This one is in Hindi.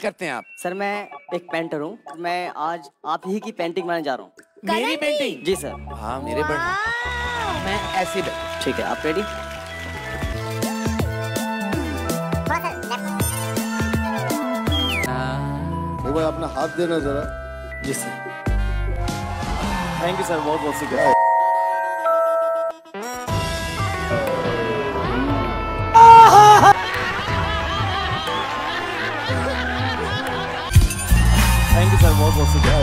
करते हैं आप? सर मैं एक पेंटर हूँ। मैं आज आप ही की पेंटिंग बनाने जा रहा हूँ। मेरी पेंटिंग? जी सर। हाँ मेरे बड़ मैं ऐसे ठीक है आप रेडी बार अपना हाथ देना जरा। जी सर। थैंक यू सर बहुत बहुत शुक्रिया। थैंक यू सर बहुत बहुत शुक्रिया